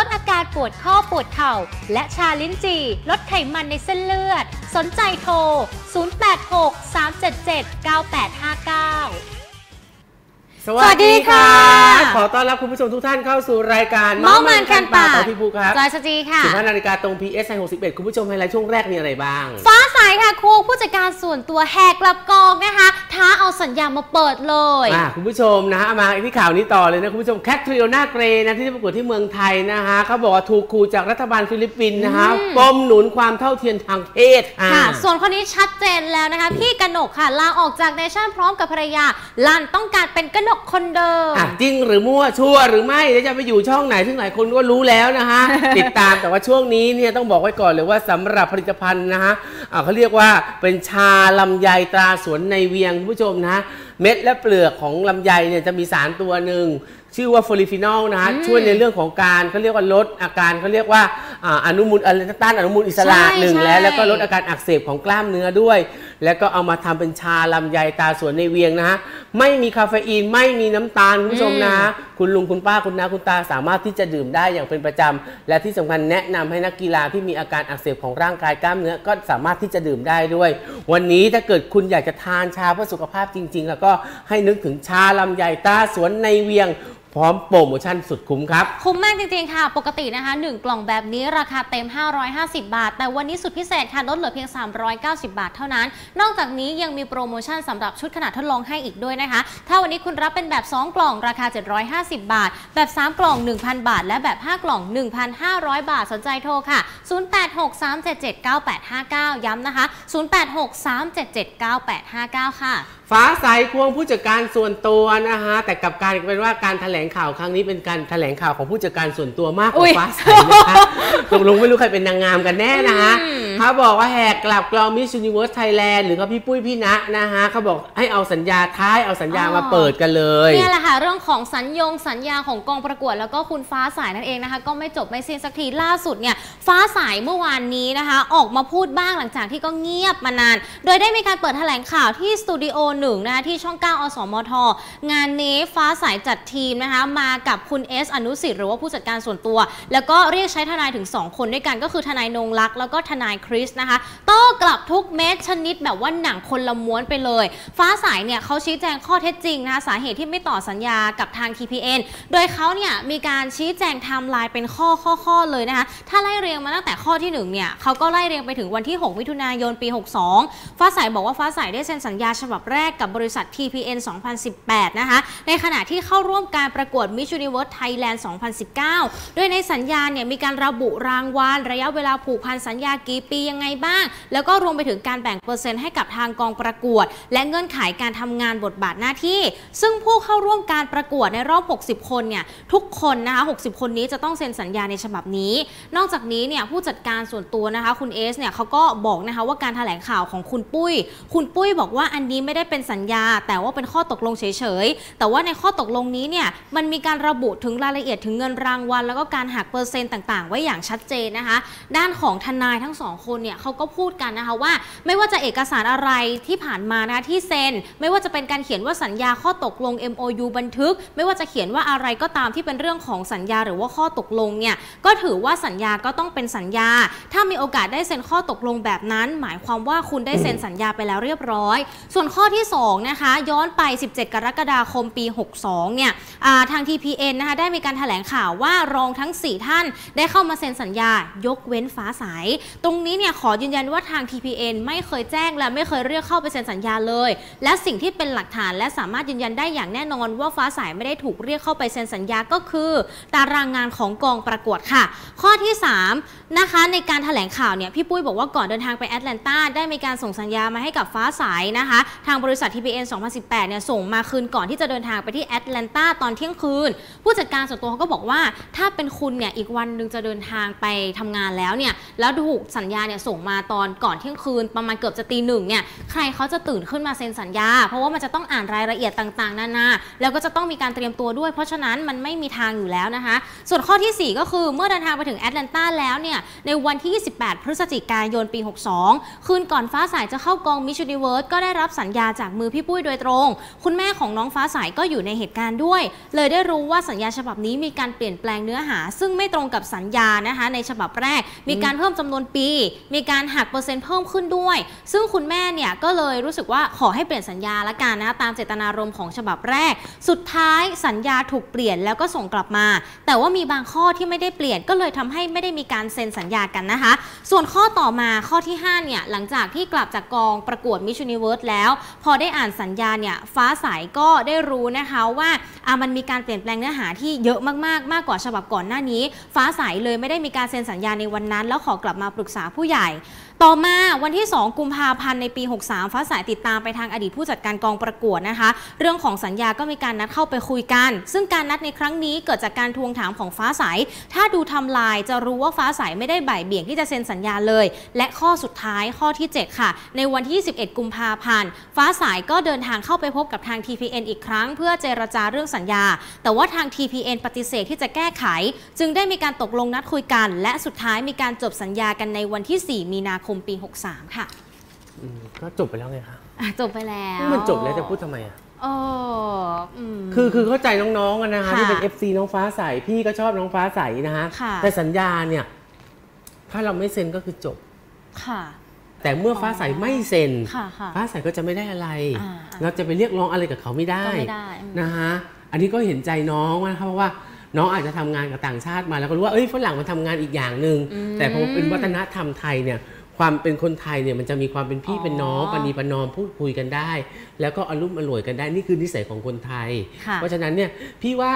ลดอาการปวดข้อปวดเข่า และชาลิ้นจี่ ลดไขมันในเส้นเลือด สนใจโทร 086-377-9859 สดีค่ะสวัสดีค่ะ ขอต้อนรับคุณผู้ชมทุกท่านเข้าสู่รายการเมามันคันปากต่อพี่ภูครับจอยสจีค่ะ15นาฬิกาตรง PSI 61 คุณผู้ชมไฮไลท์ช่วงแรกมีอะไรบ้าง ฟ้าใสค่ะครูผู้จัดการส่วนตัวแหกกลับกองนะคะ ท้าเอาสัญญามาเปิดเลยอ่าคุณผู้ชมนะฮะมาที่ข่าวนี้ต่อเลยนะ คุณผู้ชมแคทริโอนาเกรย์นะที่ประกวดที่เมืองไทยนะฮะเขาบอกว่าถูกขู่จากรัฐบาลฟิลิปปินส์นะฮะอืมปมหนุนความเท่าเทียมทางเพศอ่าค่ะ ส่วนคนนี้ชัดเจนแล้วนะคะพี่กนกค่ะลาออกจากเนชั่นพร้อมกับภรรยาลั่นต้องการเป็นกนกคนเดิมอะจริงหรือมั่วชั่วหรือไม่แล้วจะไปอยู่ช่องไหนซึ่งหลายคนก็รู้แล้วนะฮะ ติดตามแต่ว่าช่วงนี้เนี่ยต้องบอกไว้ก่อนเลยว่าสำหรับผลิตภัณฑ์นะฮะอ่าเขาเรียกว่าเป็นชาลำไยตราสวนในเวียงคุณผู้ชมนะฮะเม็ดและเปลือกของลำไยเนี่ยจะมีสารตัวหนึ่งชื่อว่า polyphenol นะฮะอืมช่วยในเรื่องของการเขาเรียกว่าลดอาการเขาเรียกว่าอ่าอนุมูลอะไรต้านอนุมูลอิสระใช่หนึ่งใช่แล้วแล้วก็ลดอาการอักเสบของกล้ามเนื้อด้วย แล้วก็เอามาทำเป็นชาลำไยตราสวนในเวียงนะฮะไม่มีคาเฟอีนไม่มีน้ำตาลคุณผู้ชมนะฮะคุณลุงคุณป้าคุณน้าคุณตาสามารถที่จะดื่มได้อย่างเป็นประจำและที่สำคัญแนะนำให้นักกีฬาที่มีอาการอักเสบของร่างกายกล้ามเนื้อก็สามารถที่จะดื่มได้ด้วย วันนี้ถ้าเกิดคุณอยากจะทานชาเพื่อสุขภาพจริง ๆ แล้วก็ให้นึกถึงชาลำไยตาสวนในเวียง พร้อมโปรโมชั่นสุดคุ้มครับ คุ้มมากจริงๆค่ะ ปกตินะคะ 1 กล่องแบบนี้ราคาเต็ม 550 บาท แต่วันนี้สุดพิเศษค่ะ ลดเหลือเพียง 390 บาทเท่านั้น นอกจากนี้ยังมีโปรโมชั่นสำหรับชุดขนาดทดลองให้อีกด้วยนะคะ ถ้าวันนี้คุณรับเป็นแบบ 2 กล่องราคา 750 บาท แบบ 3 กล่อง 1,000 บาท และแบบ 5 กล่อง 1,500 บาทสนใจโทรค่ะ 0863779859 ย้ำนะคะ 0863779859 ค่ะ ฟ้าใสควงผู้จัดการส่วนตัวนะฮะแต่กลับกลารเป็นว่าการแถลงข่าวครั้งนี้เป็นการแถลงข่าวของผู้จัดการส่วนตัวมากกอุ๊ว่ายฟ้าใสนะคะตกลงไม่รู้ใครเป็นนางงามกันแน่นะฮะอืมเขาบอกว่าแหกกลับกลองมิส s u นิเวิร์สไทยแลนด์หรือเขาพี่ปุ้ยพี่ณะนะฮะเขาบอกให้เอาสัญญาท้ายเอาสัญญามาเปิดกันเลยเนี่ยแหละค่ะเรื่องของสัญญงสัญญาของกองประกวด แล้วก็คุณฟ้าสายนั่นเองนะคะ ก็ไม่จบไม่สิ้นสักทีล่าสุดเนี่ยฟ้าสายเมื่อวานนี้นะคะ ออกมาพูดบ้างหลังจากที่ก็เงียบมานาน โดยได้มีการเปิดแถลงข่าวที่สตูดิโอหนึ่งนะคะที่ช่อง 9 อสมทงานนี้ฟ้าสายจัดทีมนะคะมากับคุณเอสอนุสิทธิ์หรือว่าผู้จัดการส่วนตัว แล้วก็เรียกใช้ทนายถึง 2 คนด้วยกัน ก็คือทนายนงลักษ์แล้วก็ทนายคริสนะคะโต้กลับทุกเม็ดชนิดแบบว่าหนังคนละม้วนไปเลย ฟ้าสายเนี่ยเขาชี้แจงข้อเท็จจริงนะคะสาเหตุที่ไม่ต่อสัญญากับทาง TPN โดยเขาเนี่ยมีการชี้แจงไทม์ไลน์เป็นข้อข้อข้อเลยนะคะถ้าไล่เรียงมาตั้งแต่ข้อที่1เนี่ยเขาก็ไล่เรียงไปถึงวันที่ 6 มิถุนายนปี 62 ฟ้าสายบอกว่าฟ้าสายได้เซ็นสัญญาฉบับแรกกับบริษัท TPN 2018 นะคะในขณะที่เข้าร่วมการประกวด Miss Universe Thailand 2019 โดยในสัญญาเนี่ยมีการระบุรางวัล ระยะเวลาผูกพันสัญญากี่ปียังไงบ้าง แล้วก็รวมไปถึงการแบ่งเปอร์เซ็นต์ให้กับทางกองประกวด และเงื่อนไขการทำงานบทบาทหน้าที่ ซึ่งผู้เข้าร่วมการประกวดในรอบ 60 คนเนี่ยทุกคนนะคะ 60 คนนี้จะต้องเซ็นสัญญาในฉบับนี้ นอกจากนี้เนี่ยผู้จัดการส่วนตัวนะคะคุณเอสเนี่ยเขาก็บอกนะคะว่าการแถลงข่าวของคุณปุ้ย คุณปุ้ยบอกว่าอันนี้ไม่ได้เป็นสัญญา แต่ว่าเป็นข้อตกลงเฉยๆ แต่ว่าในข้อตกลงนี้เนี่ยมันมีการระบุถึงรายละเอียดถึงเงินรางวัล แล้วก็การหักเปอร์เซ็นต์ต่าง ๆ ไว้อย่างชัดเจนนะคะ ด้านของทนายทั้งสองคนเนี่ยเขาก็พูดกันนะคะว่า ไม่ว่าจะเอกสารอะไรที่ผ่านมานะคะที่เซ็น ไม่ว่าจะเป็นการเขียนว่าสัญญาข้อตกลง MOU บันทึก ไม่ว่าจะเขียนว่าอะไรก็ตามที่เป็นเรื่องของสัญญาหรือว่าข้อตกลงเนี่ยก็ถือว่าสัญญาก็ต้องเป็นสัญญา ถ้ามีโอกาสได้เซ็นข้อตกลงแบบนั้น หมายความว่าคุณได้เซ็นสัญญาไปแล้วเรียบร้อย ส่วนข้อที่สองนะคะย้อนไป 17 กรกฎาคมปี 62เนี่ยทาง TPN นะคะได้มีการแถลงข่าวว่ารองทั้ง 4 ท่านได้เข้ามาเซ็นสัญญายกเว้นฟ้าใสตรงนี้เนี่ยขอยืนยันว่าทาง TPN ไม่เคยแจ้งและไม่เคยเรียกเข้าไปเซ็นสัญญาเลย และสิ่งที่เป็นหลักฐานและสามารถยืนยันได้อย่างแน่นอนว่าฟ้าใสไม่ได้ถูกเรียกเข้าไปเซ็นสัญญาก็คือ ตารางงานของกองประกวดค่ะ ข้อที่ 3 นะคะในการแถลงข่าวเนี่ยพี่ปุ้ยบอกว่าก่อนเดินทางไปแอตแลนตาได้มีการส่งสัญญามาให้กับฟ้าใสนะคะ ทางบริษัท TPN 2018เนี่ยส่งมาคืนก่อนที่จะเดินทางไปที่แอตแลนตาตอนเที่ยงคืน ผู้จัดการส่วนตัวเขาก็บอกว่าถ้าเป็นคุณเนี่ยอีกวันหนึ่งจะเดินทางไปทำงานแล้วเนี่ยแล้วถูกสัญญาเนี่ยส่งมาตอนก่อนเที่ยงคืน ประมาณเกือบจะตีหนึ่งเนี่ยใครเขาจะตื่นขึ้นมาเซ็นสัญญา เพราะว่ามันจะต้องอ่านรายละเอียดต่างๆนานาแล้วก็จะต้องมีการเตรียมตัวด้วย เพราะฉะนั้นมันไม่มีทางอยู่แล้วนะคะ ส่วนข้อทีสี่4 ก็คือเมื่อเดินทางไปถึงแอตแลนตาแล้วเนี่ยในวันที่ 28 พฤศจิกายนปี 62 คืนก่อนฟ้าใสจะเข้ากองมิช s น n เวิร์สก็ได้รับสัญญาจากมือพี่ปุ้ยโดยตรง คุณแม่ของน้องฟ้าใสก็อยู่ในเหตุการณ์ด้วยเลยได้รู้ว่าสัญญาฉบับนี้มีการเปลี่ยนแปลงเนื้อหา ซึ่งไม่ตรงกับสัญญานะคะ ในฉบับแรก มีการเพิ่มจำนวนปี มีการหักเปอร์เซ็นต์เพิ่มขึ้นด้วย ซึ่งคุณแม่เนี่ยก็เลยรู้สึกว่าขอให้เปลี่ยนสัญญาละกันนะตามเจตนารมณ์ของฉบับแรก สุดท้ายสัญญาถูกเปลี่ยนแล้วก็ส่งกลับมา แต่ว่ามีบางข้อที่ไม่ได้เปลี่ยนก็เลยทำให้ไม่ได้มีการเซ็นสัญญากันนะคะ ส่วนข้อต่อมาข้อที่5เนี่ยหลังจากที่กลับจากกองประกวดมิช s น n เวิร์สแล้ว พอได้อ่านสัญญาเนี่ยฟ้าใสก็ได้รู้นะคะว่าอะมันมีการเปลี่ยนแปลงเนื้อหาที่เยอะมาก ๆ มากกว่าฉบับก่อนหน้านี้ ฟ้าใสเลยไม่ได้มีการเซ็นสัญญาในวันนั้น แล้วขอกลับมาปรึกษาผู้ใหญ่ ต่อมาวันที่ 2 กุมภาพันธ์ในปี 63 ฟ้าสายติดตามไปทางอดีตผู้จัดการกองประกวดนะคะ เรื่องของสัญญาก็มีการนัดเข้าไปคุยกัน ซึ่งการนัดในครั้งนี้เกิดจากการทวงถามของฟ้าใสถ้าดูทำลายจะรู้ว่าฟ้าใสไม่ได้บ่ายเบี่ยงที่จะเซ็นสัญญาเลย และข้อสุดท้ายข้อที่ 7 ค่ะ ในวันที่ 11 กุมภาพันธ์ ฟ้าใสก็เดินทางเข้าไปพบกับทาง TPN อีกครั้ง เพื่อเจรจาเรื่องสัญญา แต่ว่าทาง TPN ปฏิเสธที่จะแก้ไข จึงได้มีการตกลงนัดคุยกัน และสุดท้ายมีการจบสัญญากันในวันที่ 4 มีนาคมปี 63 ค่ะอืมก็จบไปแล้วไงคะอะจบไปแล้ว มันจบแล้วจะพูดทำไมอะเอออืมคือคือเข้าใจน้องๆอะนะคะค่ะที่เป็น FC น้องฟ้าใสพี่ก็ชอบน้องฟ้าใสนะฮะค่ะแต่สัญญาเนี่ย ถ้าเราไม่เซ็นก็คือจบค่ะ แต่เมื่อฟ้าใสไม่เซ็นค่ะค่ะฟ้าใสก็จะไม่ได้อะไรอ่าเราจะไปเรียกร้องอะไรกับเขาไม่ได้ก็ไม่ได้อืมนะฮะอันนี้ก็เห็นใจน้องนะคะเพราะว่าน้องอาจจะทำงานกับต่างชาติมาแล้วก็รู้ว่าเอ้ยฝรั่งมันทำงานอีกอย่างหนึ่งอืมแต่พอเป็นวัฒนธรรมไทยเนี่ย ความเป็นคนไทยเนี่ยมันจะมีความเป็นพี่อ๋อเป็นน้องปณีประนอมพูดคุยกันได้ แล้วก็อารมณ์อร่วยกันได้นี่คือนิสัยของคนไทยค่ะเพราะฉะนั้นเนี่ยพี่ว่า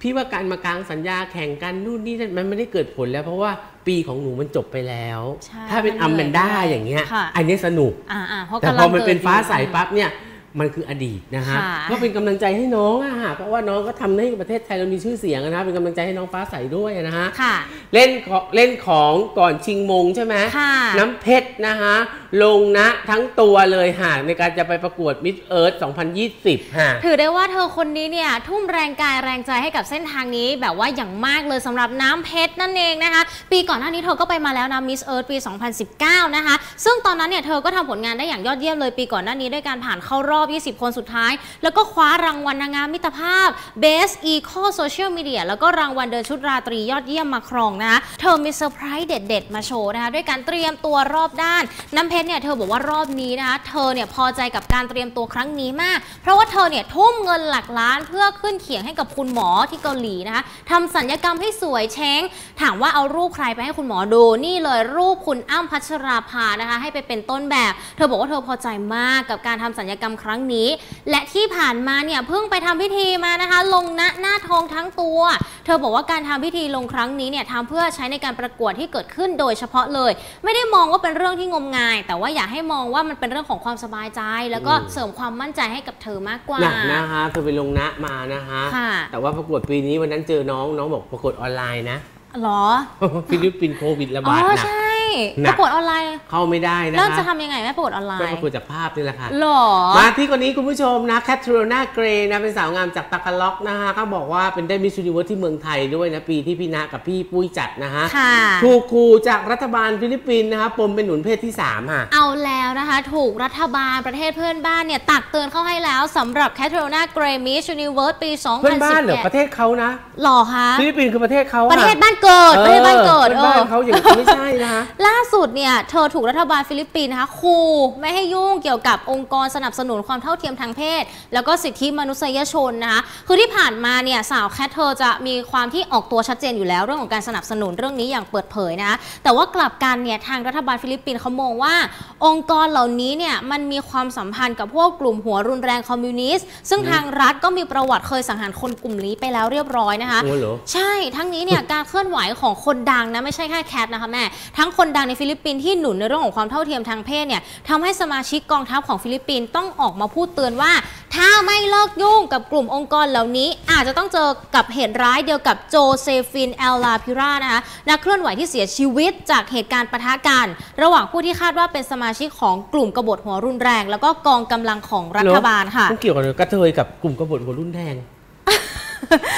พี่ว่าการมากางสัญญาแข่งกันนู่นนี่นั่นมันไม่ได้เกิดผลแล้วเพราะว่าปีของหนูมันจบไปแล้วใช่ถ้าเป็นมันอัมแมนด้าเหนื่อยอย่างเงี้ยค่ะอันนี้สนุกอ่าอ่าเพราะแต่กำพลัองมันเป็นกิดฟ้าอยู่ใสปั๊บเนี่ย มันคืออดีตนะฮะค่ะก็เป็นกำลังใจให้น้องอะฮะเพราะว่าน้องก็ทำให้ประเทศไทยเรามีชื่อเสียงอะนะเป็นกำลังใจให้น้องฟ้าใสด้วยนะฮะค่ะเล่นของเล่นของก่อนชิงมงใช่ไหมค่ะน้ำเพชรนะฮะลงนะทั้งตัวเลยฮะในการจะไปประกวดมิสเอิร์ธ2020ฮะถือได้ว่าเธอคนนี้เนี่ยทุ่มแรงกายแรงใจให้กับเส้นทางนี้ แบบว่าอย่างมากเลยสำหรับน้ำเพชรนั่นเองนะคะ ปีก่อนหน้านี้เธอก็ไปมาแล้วนะมิสเอิร์ธปี 2019 นะคะ ซึ่งตอนนั้นเนี่ยเธอก็ทำผลงานได้อย่างยอดเยี่ยมเลยปีก่อนหน้านี้ด้วยการผ่านเข้ารอบ20 คนสุดท้าย แล้วก็คว้ารางวัลนางงามมิตรภาพ Best Eco Social Media แล้วก็รางวัลเดินชุดราตรียอดเยี่ยมมาครองนะคะเธอมีเซอร์ไพรส์เด็ด ๆ มาโชว์นะคะด้วยการเตรียมตัวรอบด้าน น้ำเพชรเนี่ยเธอบอกว่ารอบนี้นะคะเธอเนี่ยพอใจกับการเตรียมตัวครั้งนี้มาก เพราะว่าเธอเนี่ยทุ่มเงินหลักล้านเพื่อขึ้นเขียงให้กับคุณหมอที่เกาหลีนะคะทำสัญญกรรมให้สวยเช้ง ถามว่าเอารูปใครไปให้คุณหมอดูนี่เลยรูปคุณอ้ำพัชราภานะคะให้ไปเป็นต้นแบบ เธอบอกว่าเธอพอใจมากกับการทำสัญญกรรมครั้งนี้ และที่ผ่านมาเนี่ยเพิ่งไปทำพิธีมานะคะ ลงหน้าหน้าทองทั้งตัว เธอบอกว่าการทำพิธีลงครั้งนี้เนี่ยทำเพื่อใช้ในการประกวดที่เกิดขึ้นโดยเฉพาะเลย ไม่ได้มองว่าเป็นเรื่องที่งมงาย แต่ว่าอยากให้มองว่ามันเป็นเรื่องของความสบายใจ แล้วก็อืมเสริมความมั่นใจให้กับเธอมากกว่าหนักนะฮะเธอไปลงนะมานะฮะค่ะแต่ว่าประกวดปีนี้วันนั้นเจอน้องน้องบอกประกวดออนไลน์นะหรอฟิลิปปินส์โควิดระอ๋บาดอหนักใช่หนั ปกระกวดออนไลน์ เข้าไม่ได้นะแล้วคะจะทำยังไงแม่ประกวดออนไลก็น์ประกวดจากภาพนี่แหละค่ะหรอมาที่คนนี้คุณผู้ชมนะแคทเธอรีนาเกรนะเป็นสาวงามจากตะกล็อกนะฮะก็บอกว่าเป็นได้มิสซูนิเวิร์สที่เมืองไทยด้วยนะปีที่พี่นากับพี่ปุ้ยจัดนะฮะค่ะถูกขู่จากรัฐบาลฟิลิปปินส์นะฮะปมเป็นหนุนเพศที่3ค่ะเอาแล้ว นะคะ ถูกรัฐบาลประเทศเพื่อนบ้านเนี่ย ตักเตือนเข้าให้แล้วสำหรับแคทเธอรีนาเกรมิช u นิเวิร์สปี 2010เพื่อนบ้านเหรอประเทศเขานะหรอคะฟิลิปปินส์คือประเทศเขาอประเทศบ้านเกิดประเทศบ้านเกิดเพื่อนบ้านเออเขาอย่างนี้ไม่ใช่นะคะล่าสุดเนี่ยเธอถูกรัฐบาลฟิลิปปินส์นะคะขู่ไม่ให้ยุ่งเกี่ยวกับองค์กรสนับสนุนความเท่าเทียมทางเพศ แล้วก็สิทธิมนุษยชนนะคะคือที่ผ่านมาเนี่ยสาวแคทเธอจะมีความที่ออกตัวชัดเจนอยู่แล้วเรื่องของการสนับสนุนเรื่องนี้อย่างเปิดเผยนะคะแต่ว่ากลับกันเนี่ยทางรัฐบาลฟิลิปปินส์เขามองว่า องค์กรเหล่านี้เนี่ยมันมีความสัมพันธ์กับพวกกลุ่มหัวรุนแรงคอมมิวนิสต์ซึ่งทางรัฐก็มีประวัติเคยสังหารคนกลุ่มนี้ไปแล้วเรียบร้อยนะคะโอ้เหรอใช่ทั้งนี้เนี่ยการเคลื่อนไหวของคนดังนะไม่ใช่แค่แคทนะคะแม่ทั้งคนดังในฟิลิปปินส์ที่หนุนในเรื่องของความเท่าเทียมทางเพศเนี่ยทำให้สมาชิกกองทัพของฟิลิปปินส์ต้องออกมาพูดเตือนว่า ถ้าไม่เลิกยุ่งกับกลุ่มองค์กรเหล่านี้ อาจจะต้องเจอกับเหตุร้ายเดียวกับโจเซฟินแอนลาพิรานะคะนักเคลื่อนไหวที่เสียชีวิตจากเหตุการณ์ปะทะกัน ระหว่างผู้ที่คาดว่าเป็นสมาชิกของกลุ่มกบฏหัวรุนแรง แล้วก็กองกำลังของรัฐบาลค่ะมันเกี่ยวกับกระเทยกับกลุ่มกบฏหัวรุนแรง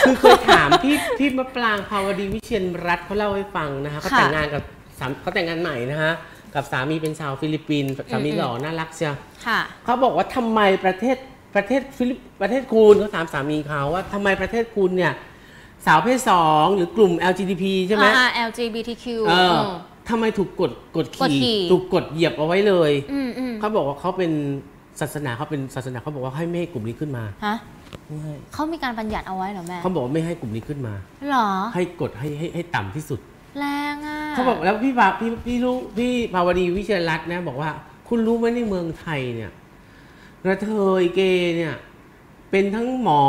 คือเคยถามพี่พี่มะปรางภาวดีวิเชียรรัตน์เขาเล่าให้ฟังนะคะเขาค่ะแต่งงานกับสามเขาแต่งงานใหม่นะคะกับสามีเป็นชาวฟิลิปปินส์สามีอืมหล่อน่ารักเชียวค่ะเขาบอกว่าทำไมประเทศ ประเทศฟิลิปประเทศคุณเขาถามสามีเขาว่าทำไมประเทศคุณเนี่ย สาวเพศสองหรือกลุ่ม LGBT ใช่ไหม อ่า LGBTQ เออมทำไมถูกกดกดกดขี่ ขี่ถูกกดเหยียบเอาไว้เลย อืมอืมเขาบอกว่าเขาเป็นศาสนาเขาเป็นศาสนาเขาบอกว่าให้ไม่ให้กลุ่มนี้ขึ้นมาฮะไม่ให้เขามีการบัญญัติเอาไว้เหรอแม่เขาบอกว่าไม่ให้กลุ่มนี้ขึ้นมาหรอ ให้กดให้ให้ให้ต่ำที่สุด แรงอะเขาบอกแล้วพี่ภาพี่พี่รู้พี่ภาวดีวิเชียรรัตน์นะ บอกว่า คุณรู้ไหมในเมืองไทยเนี่ย กระเทยเกย์เนี่ย เป็นทั้งหมอ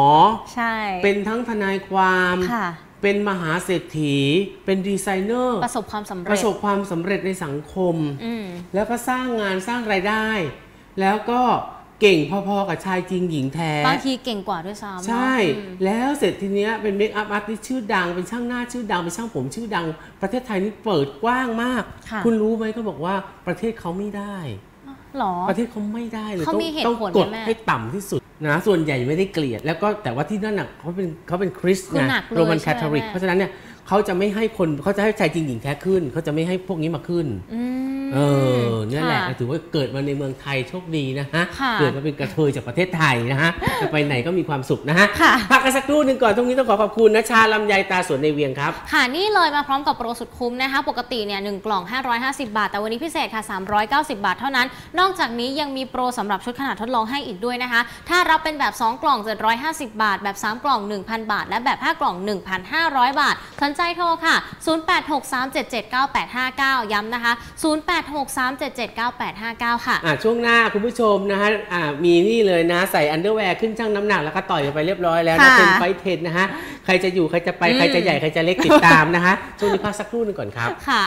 ใช่ เป็นทั้งทนายความ ค่ะ เป็นมหาเศรษฐี เป็นดีไซเนอร์ ประสบความสำปเร็จระสบความสำเร็จในสังคม อืมแล้วก็สร้างงานสร้างรายได้ แล้วก็เก่งพอๆกับชายจริงหญิงแท้ บางทีเก่งกว่าด้วยซ้ำใช่ อืม แล้วเสร็จทีเนี้ยเป็นเมคอัพอาร์ติสชื่อดัง เป็นช่างหน้าชื่อดัง เป็นช่างผมชื่อดัง ประเทศไทยนี่เปิดกว้างมากค่ะคุณรู้ไหมเขาบอกว่าประเทศเขาไม่ได้ หรอ ประเทศเขาไม่ได้เลยเขาต้องมีเหตุต้องผลกดไหมแม่ให้ต่ำที่สุดนะส่วนใหญ่ไม่ได้เกลียด แล้วก็แต่ว่าที่นั่นน่ะเขาเป็นเขาเป็นคริสต์คือไงหนักเลยโรมันใช่คาไหมทอลิกแม่เพราะฉะนั้นเนี่ยเขาจะไม่ให้คนเขาจะให้ชายจริงหญิงแท้ขึ้นเขาจะไม่ให้พวกนี้มาขึ้น อืม เออเนี่ยแหละค่ถือว่าเกิดมาในเมืองไทยโชคดีนะฮะค่ะเกิดมาเป็นกระเทยจากประเทศไทยนะฮะจะไปไหนก็มีความสุขนะฮะค่ะพักกันสักครู่หนึ่งก่อนตรงนี้ต้องขอขอบคุณนะชาลำไยตาสวนในเวียงครับ ค่ะนี่เลยมาพร้อมกับโปรสุดคุ้มนะคะ ปกติเนี่ยหกล่อง 550 บาท แต่วันนี้พิเศษค่ะ 390 บาทเท่านั้น นอกจากนี้ยังมีโปรสำหรับชุดขนาดทดลองให้อีกด้วยนะคะ ถ้ารับเป็นแบบ 2 กล่อง 750 บาท แบบ 3 กล่อง 1,000 บาท และแบบ 5 กล่อง 1,500 บาทสนใจโทรค่ะ 0863779859 ย้ำนะคะ0863779859 ค่ะ อ่าช่วงหน้าคุณผู้ชมนะฮะอ่ามีนี่เลยนะใส่ underwear ขึ้นชั่งน้ำหนักแล้วก็ต่อยกันไปเรียบร้อยแล้วนะค่ะเป็นไฟเทนนะฮะ ใครจะอยู่ ใครจะไป อืม ใครจะใหญ่ ใครจะเล็กติดตามนะฮะ ช่วงนี้พักสักครู่หนึงก่อนครับ ค่ะ